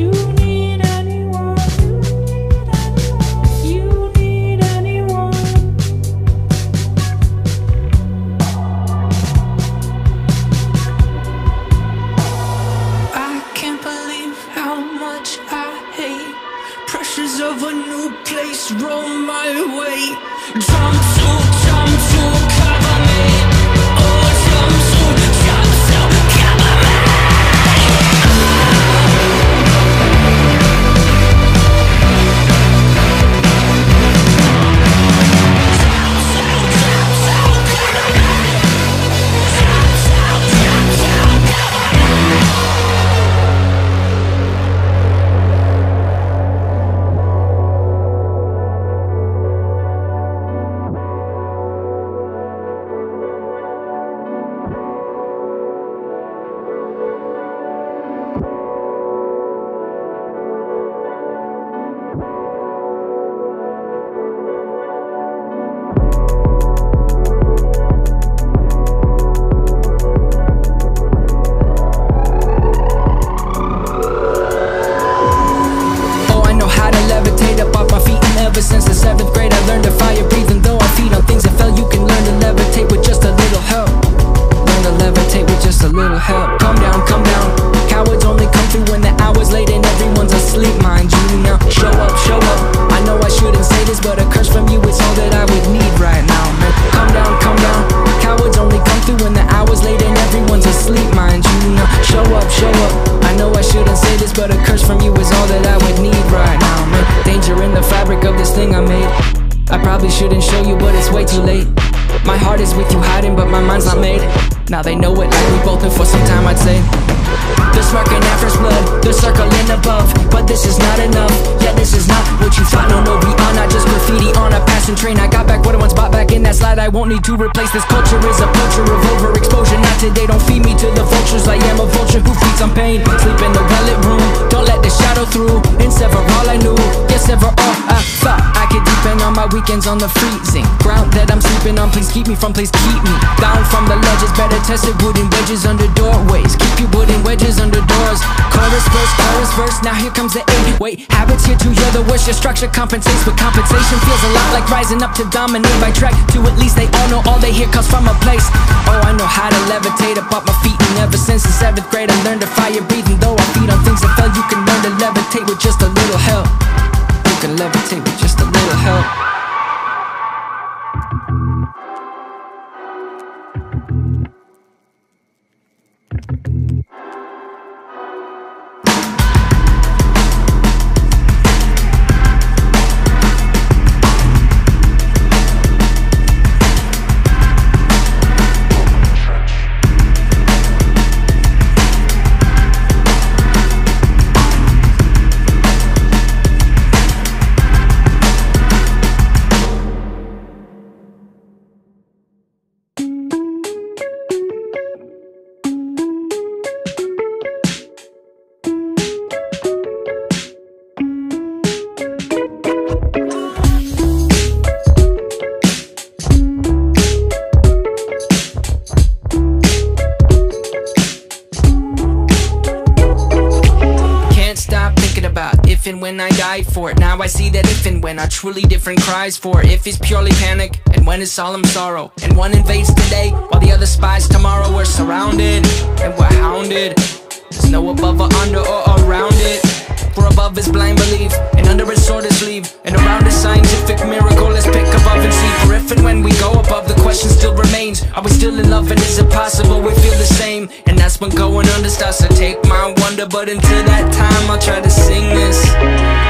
you probably shouldn't show you, but it's way too late. My heart is with you hiding, but my mind's not made. Now they know it like we both been for some time, I'd say They're smirking at first blood, they're circling above. But this is not enough, yeah this is not what you thought. No, no, we are not just graffiti on a passing train. I got back what I once bought back in that slide. I won't need to replace this. Culture is a culture of overexposure. Not today, don't feed me to the vultures. I am a vulture who feeds on pain. Sleep in the well room, don't let the shadow through. And sever all I knew, yeah sever all I thought. I could deepen on my weekends on the freezing Ground that I'm sleeping on, please keep me from, please keep me Down from the ledges, better tested wooden wedges under doorways. Keep your wooden wedges under doors. Chorus verse, chorus verse, now here comes the eight Wait, habits here too, you're the worst. Your structure compensates, but compensation. Feels a lot like rising up to dominate by track. To at least they all know all they hear comes from a place. Oh, I know how to levitate up off my feet And ever since the seventh grade. I learned to fire breathe And though I feed on things that fell You can learn to levitate with just a little help. You can levitate with just a little help I see that if and when are truly different cries for. If is purely panic, and when is solemn sorrow. And one invades today, while the other spies tomorrow. We're surrounded, and we're hounded. There's no above or under or around it. For above is blind belief, and under is sword is leave. And around is scientific miracle, let's pick above and see. For if and when we go above, the question still remains Are we still in love, and is it possible we feel the same? And that's when going under starts to take my wonder, but until that time, I'll try to sing this.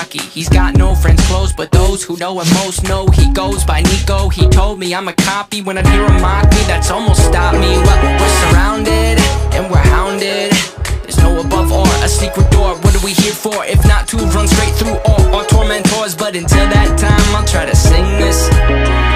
Bourbaki. He's got no friends close, but those who know him most know he goes by Nico. He told me I'm a copy when I hear him mock me, that's almost stopped me. Well, we're surrounded and we're hounded. There's no above or a secret door. What are we here for if not to run straight through all our tormentors? But until that time, I'll try to sing this.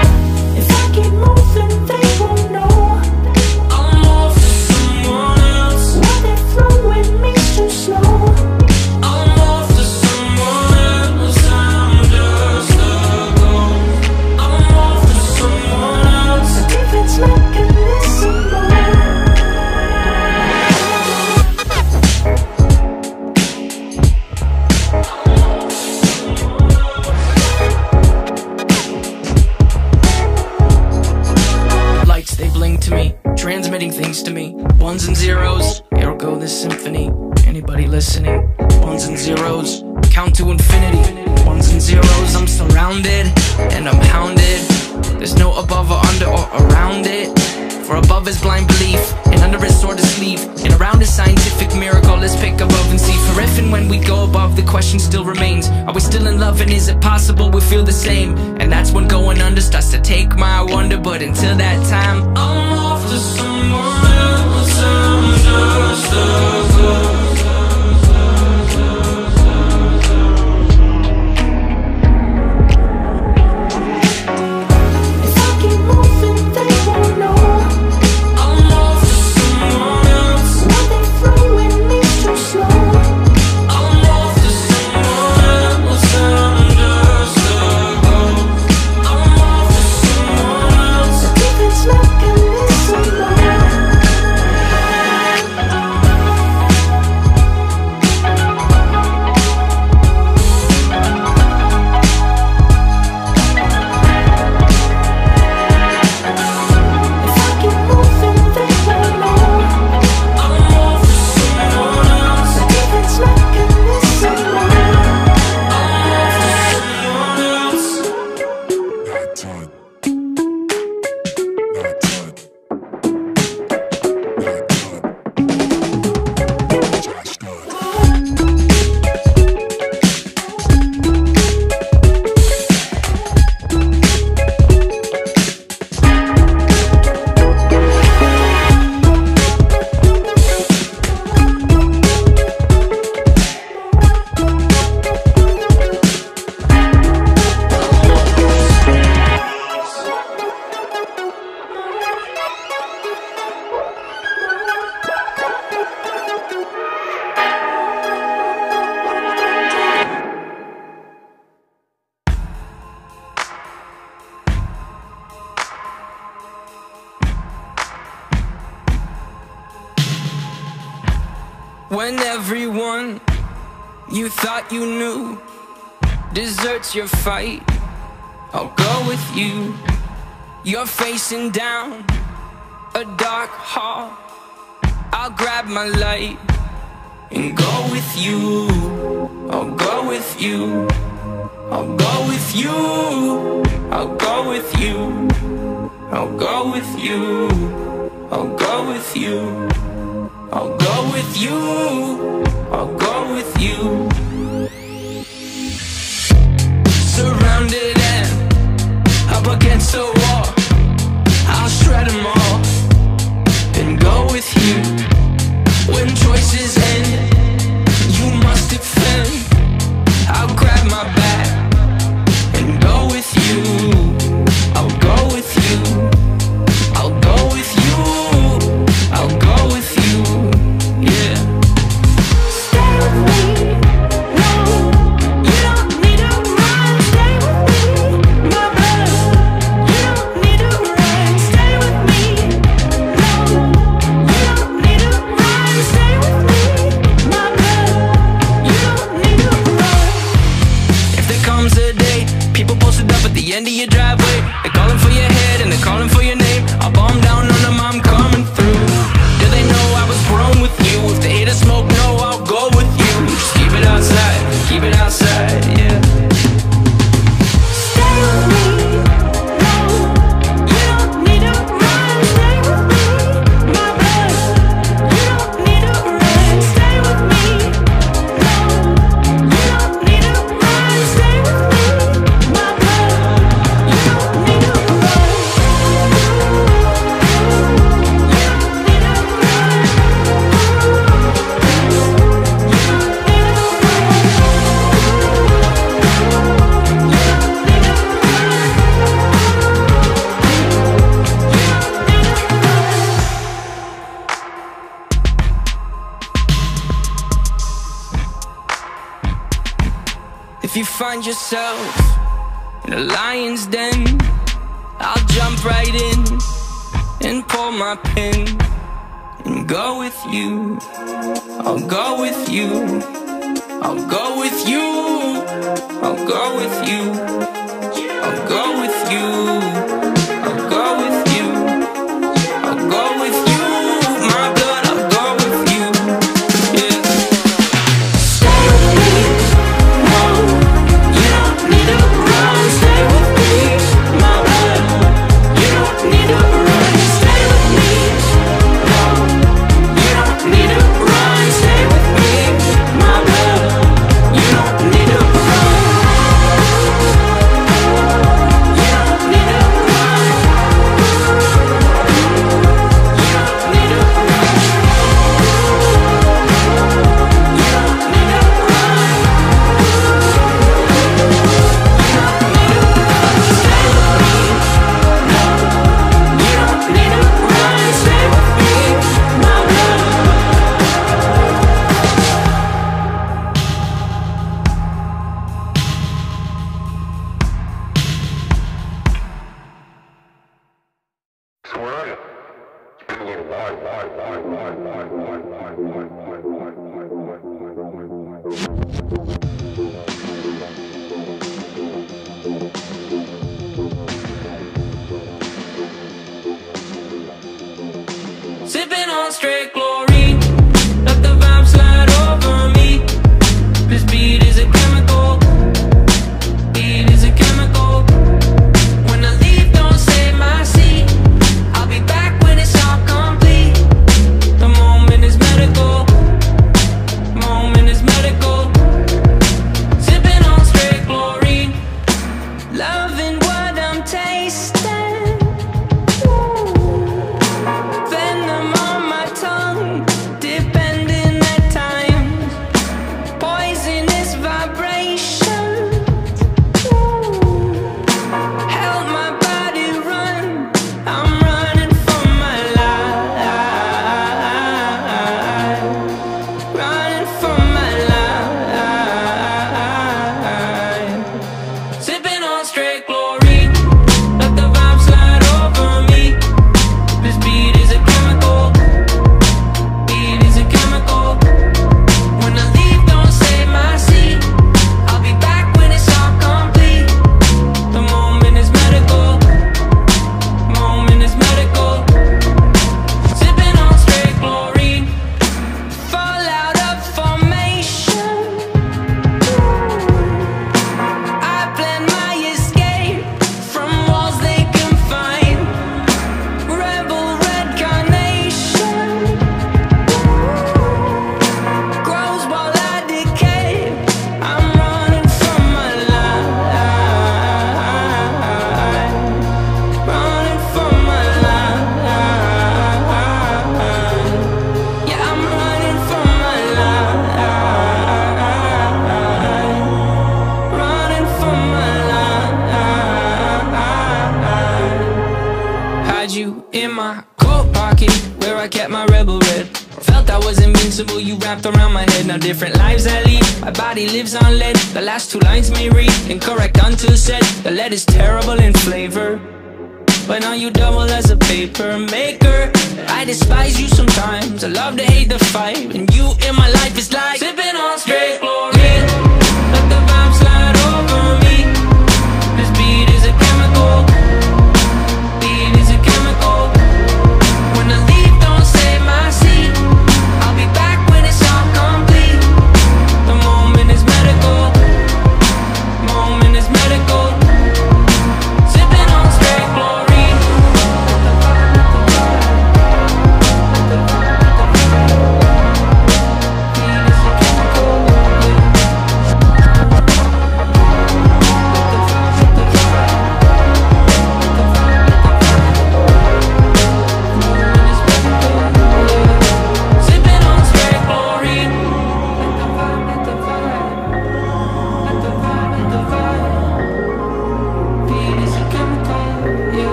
Deserts your fight, I'll go with you. You're facing down a dark hall. I'll grab my light and go with you. I'll go with you. I'll go with you. I'll go with you. I'll go with you. I'll go with you. I'll go with you. I'll go with you. Surrounded and up against a wall. I'll shred them all and go with you. When choices end, you must defend. I'll grab my back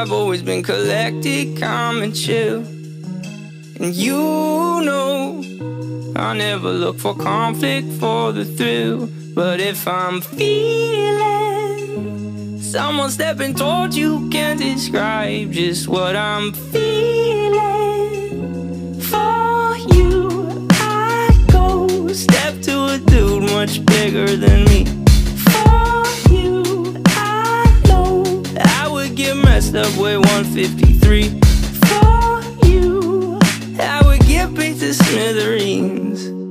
I've always been collected, calm and chill. And you know, I never look for conflict for the thrill. But if I'm feeling someone stepping towards you, can't describe just what I'm feeling. For you, I go step to a dude much bigger than me. For you, messed up with 153. For you, I would get beat to smithereens.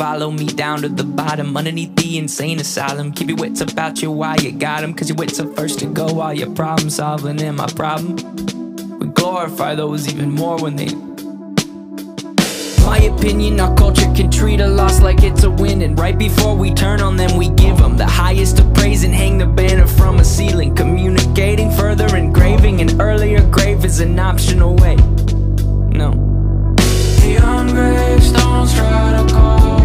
Follow me down to the bottom underneath the insane asylum. Keep your wits about you while you got 'em, cause your wits are first to go while you're problem solving. And my problem? We glorify those even more when they. My opinion, our culture can treat a loss like it's a win. And right before we turn on them, we give them the highest of praise and hang the banner from a ceiling. Communicating further, engraving an earlier grave is an optional way. No. Neon gravestones try to call.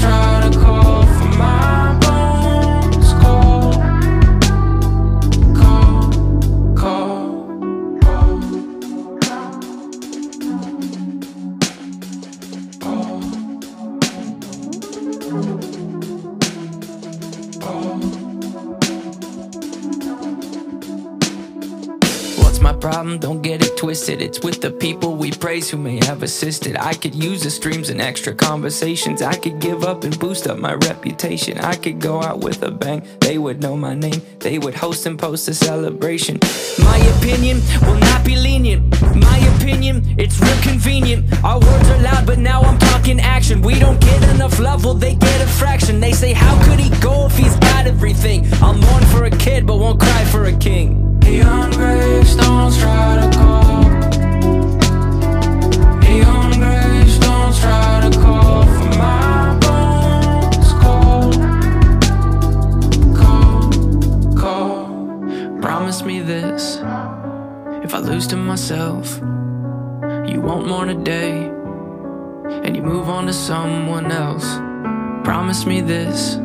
Try to call for my problem? Don't get it twisted. It's with the people we praise who may have assisted. I could use the streams and extra conversations. I could give up and boost up my reputation. I could go out with a bang. They would know my name. They would host and post a celebration. My opinion will not be lenient. My opinion, it's real convenient. Our words are loud, but now I'm talking action. We don't get enough love, well, they get a fraction. They say, How could he go if he's got everything? I'll mourn for a kid, but won't cry for a king. Promise me this. If I lose to myself, you won't want more today, and you move on to someone else. Promise me this.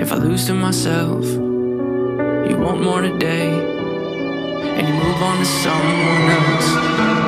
If I lose to myself, you won't want more today, and you move on to someone else.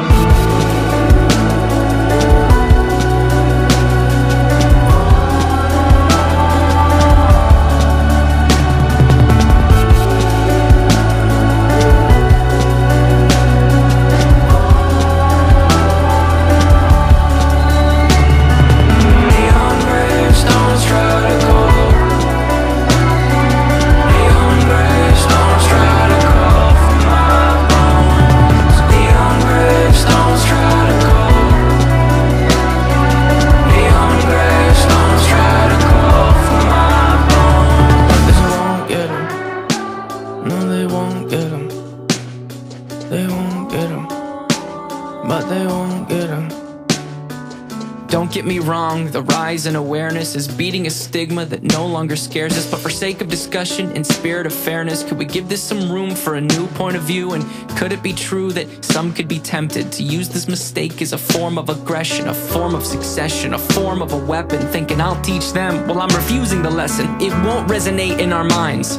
Get me wrong, the rise in awareness is beating a stigma that no longer scares us. But for sake of discussion and spirit of fairness, could we give this some room for a new point of view? And could it be true that some could be tempted to use this mistake as a form of aggression, a form of succession, a form of a weapon, thinking I'll teach them? Well, I'm refusing the lesson. It won't resonate in our minds.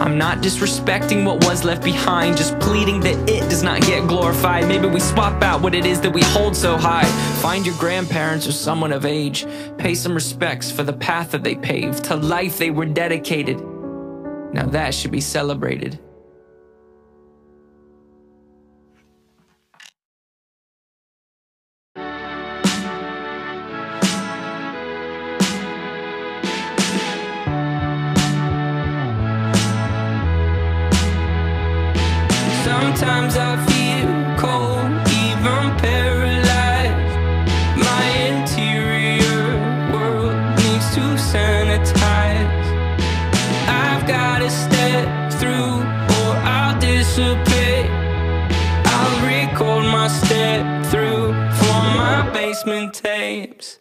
I'm not disrespecting what was left behind, just pleading that it does not get glorified. Maybe we swap out what it is that we hold so high. Find your grandparents or someone of age. Pay some respects for the path that they paved, to life they were dedicated. Now that should be celebrated. Sometimes I feel cold, even paralyzed. My interior world needs to sanitize. I've gotta step through or I'll dissipate. I'll record my step through for my basement tapes.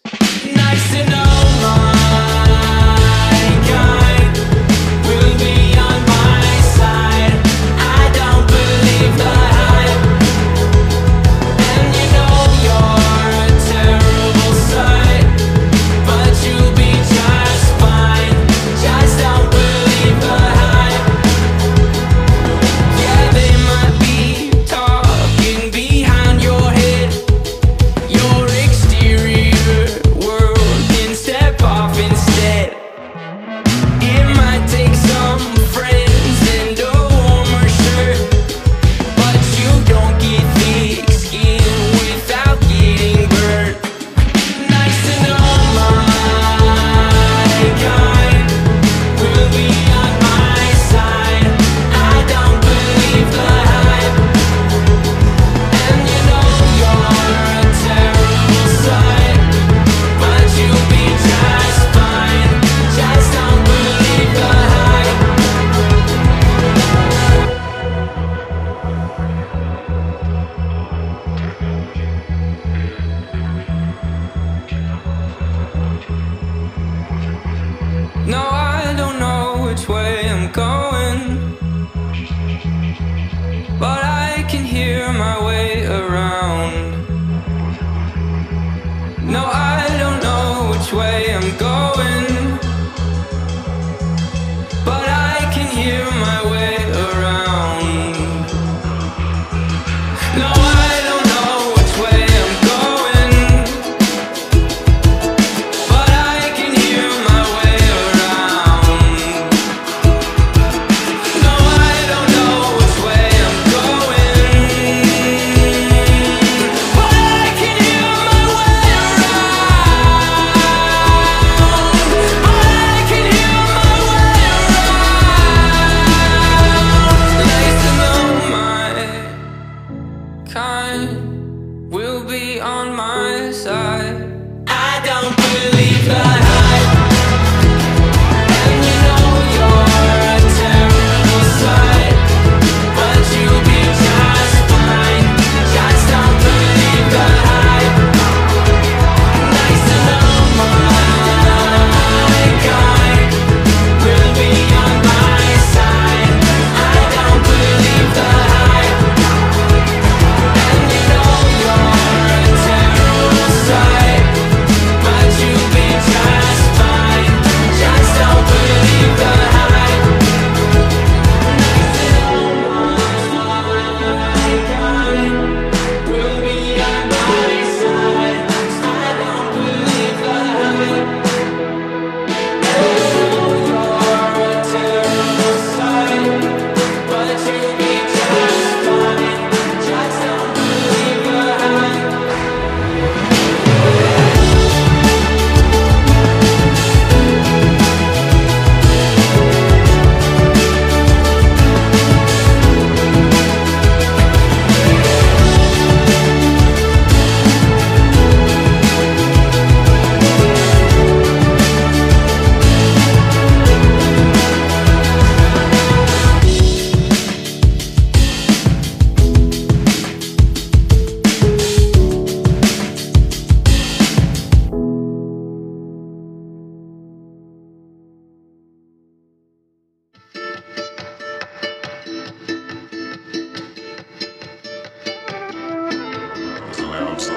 East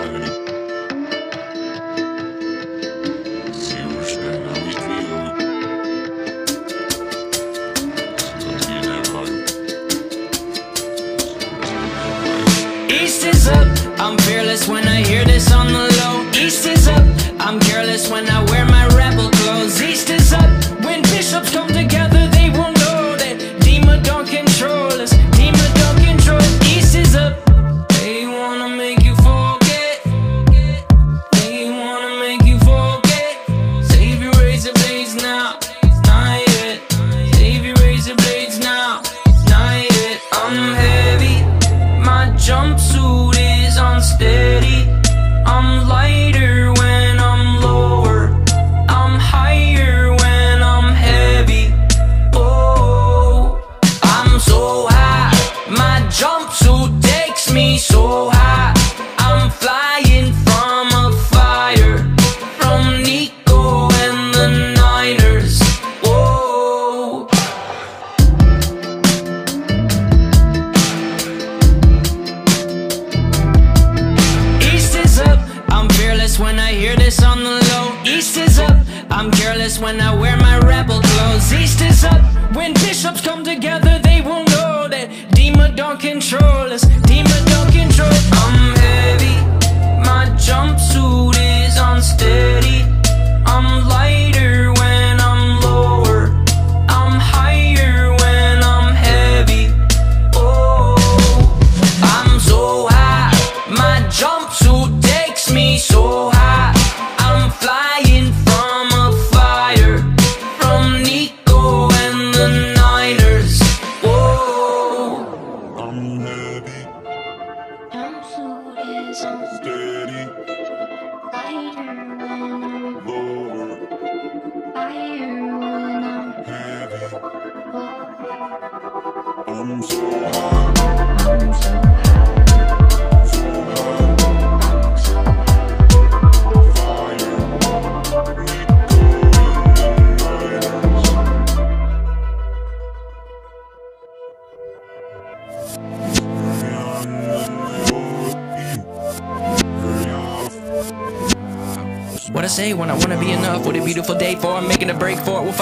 is up, I'm fearless when I hear this on the low. East is up, I'm careless when I wear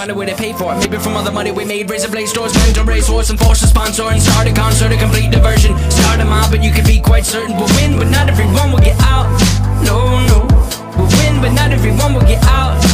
find a way to pay for it. Maybe from all the money we made Raise a blaze doors, rent a racehorse And force a sponsor and start a concert A complete diversion. Start a mob and you can be quite certain We'll win, but not everyone will get out. No, no We'll win, but not everyone will get out.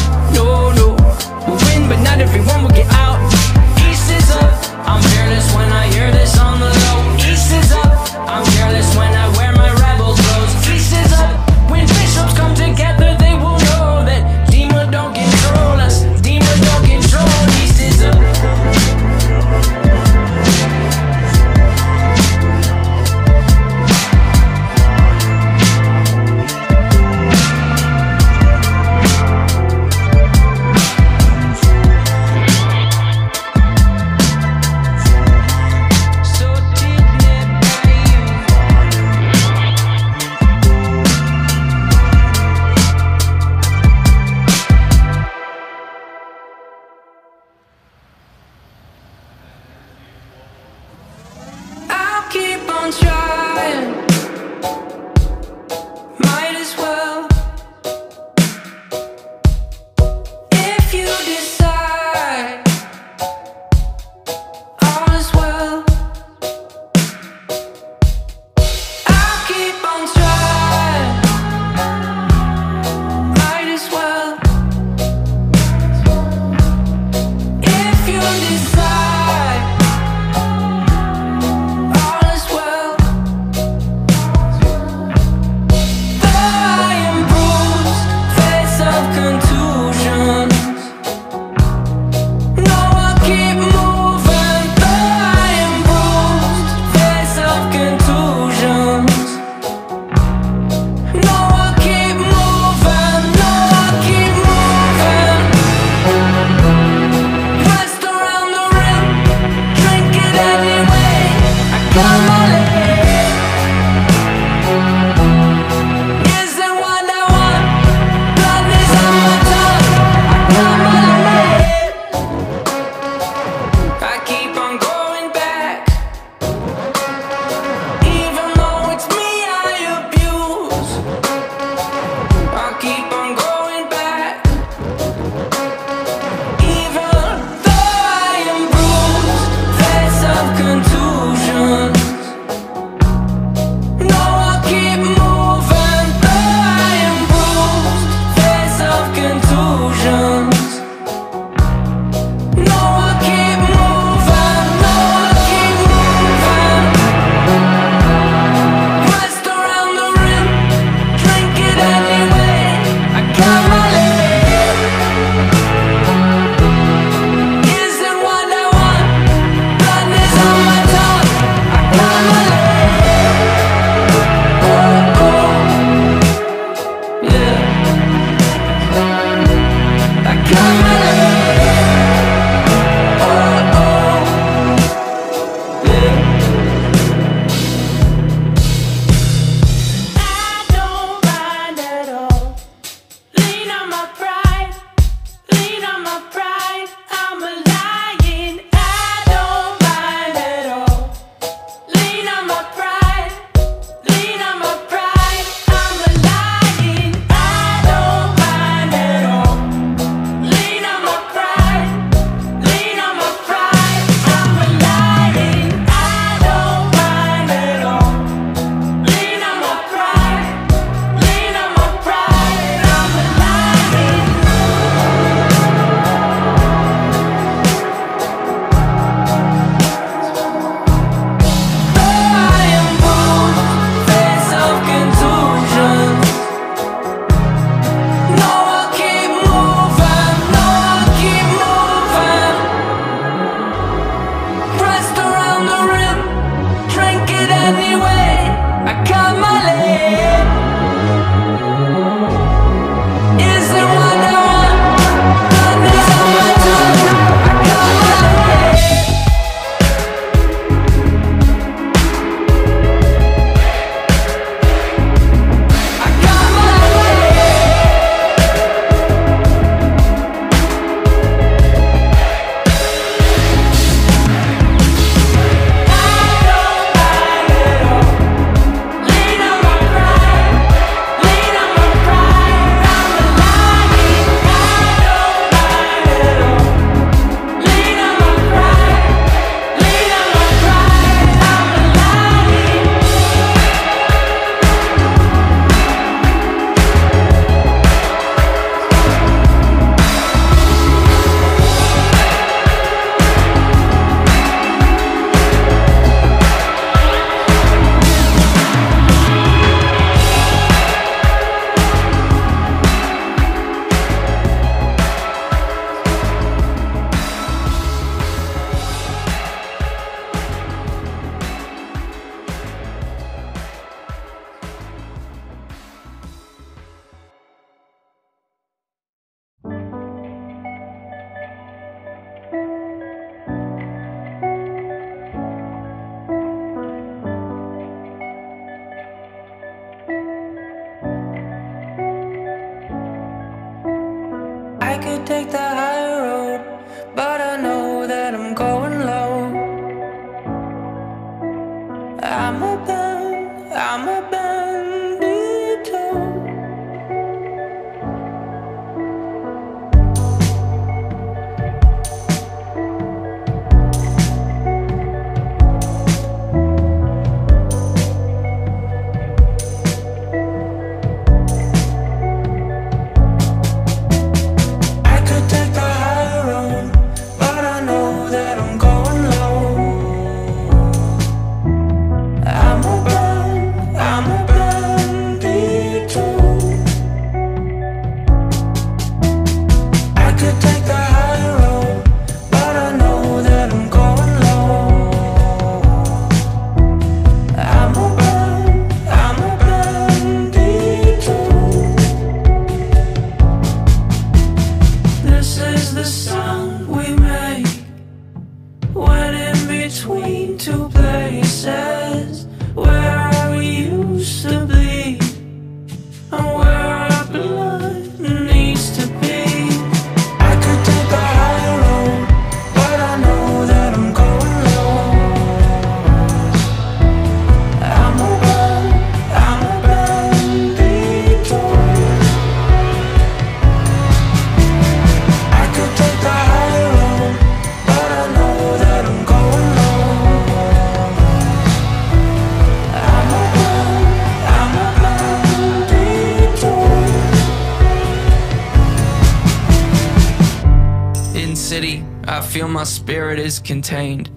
feel my spirit is contained.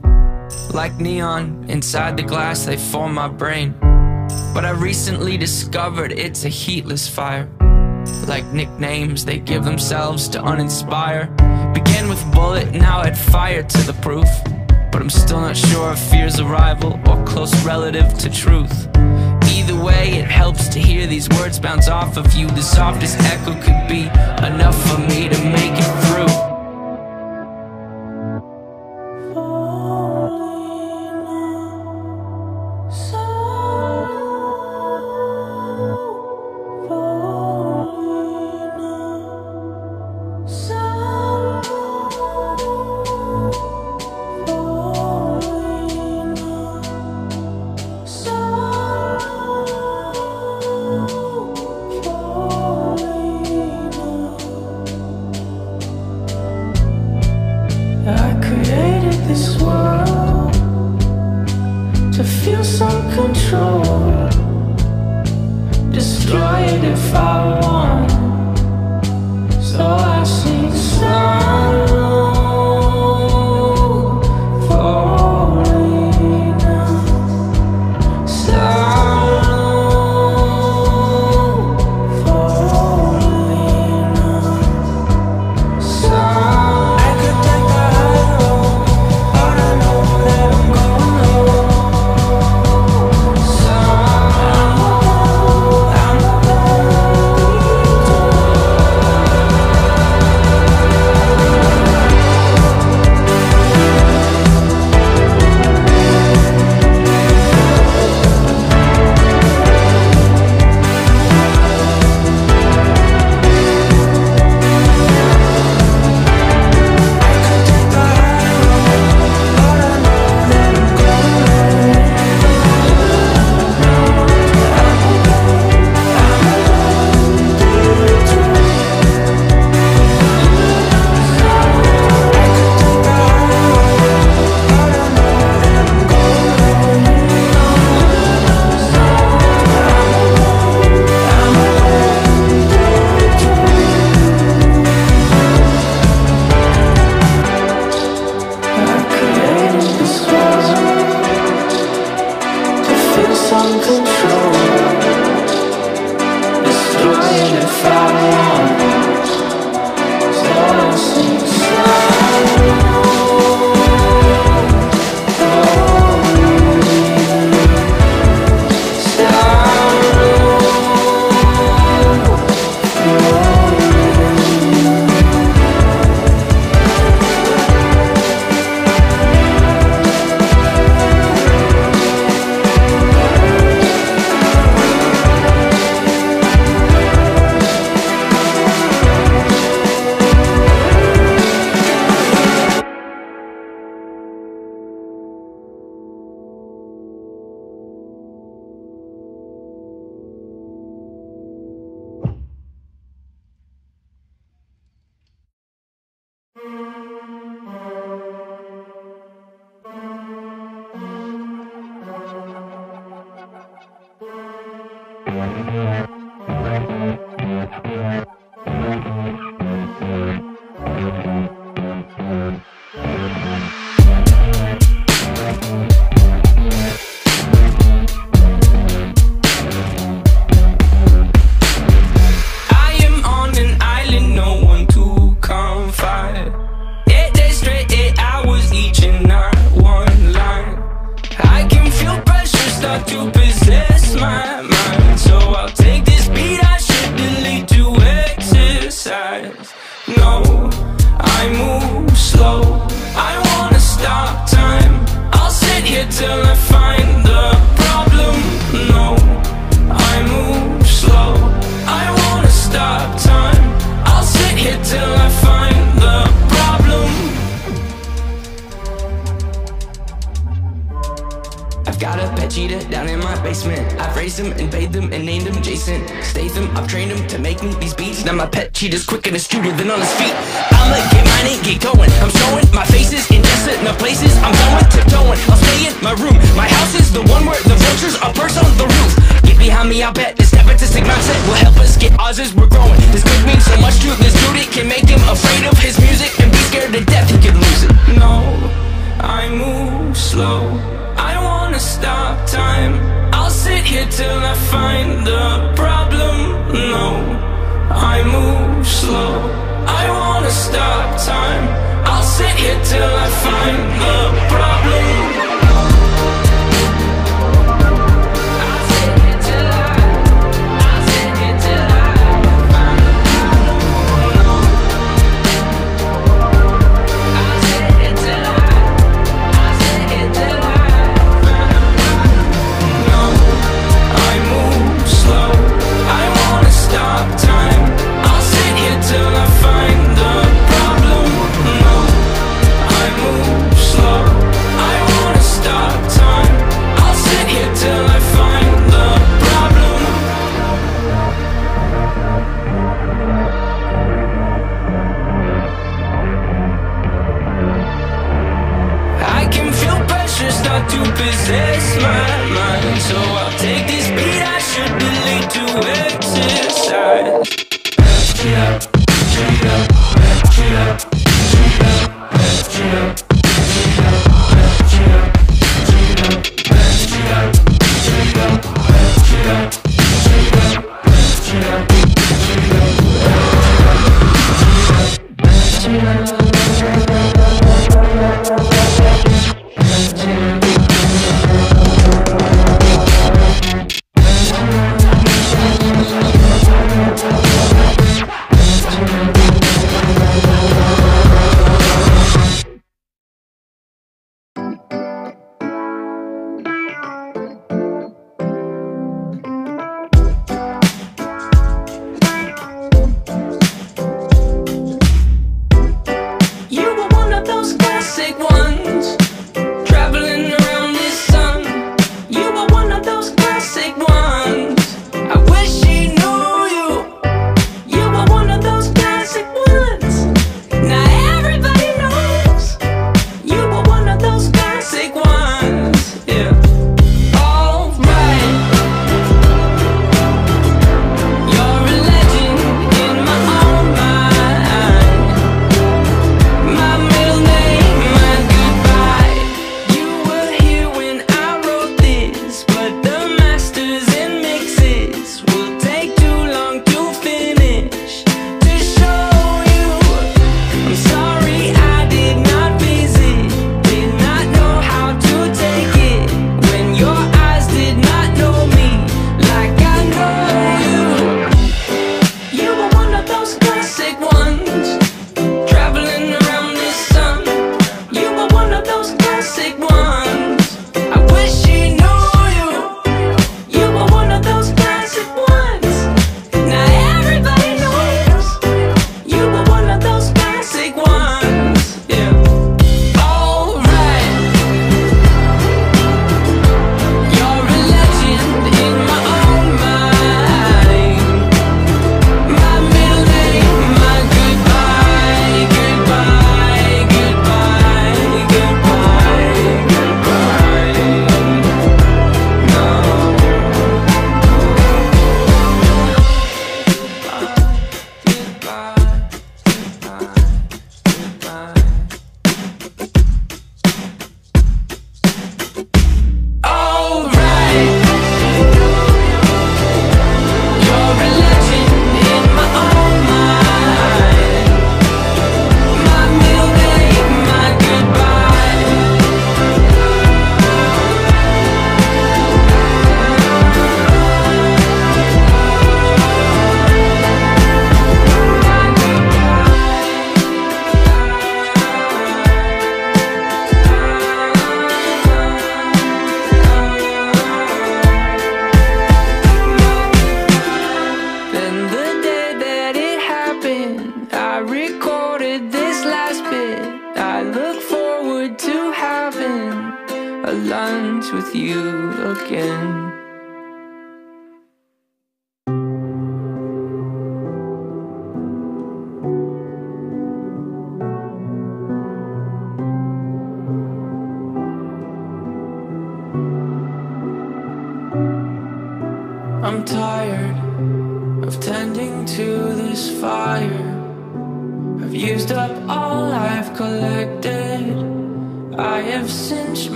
Like neon, inside the glass they form my brain. But I recently discovered it's a heatless fire. Like nicknames they give themselves to uninspire. Begin with bullet, now add fire to the proof. But I'm still not sure if fear's a rival or close relative to truth. Either way, it helps to hear these words bounce off of you. The softest echo could be enough for me to make it through. Quicker and astuter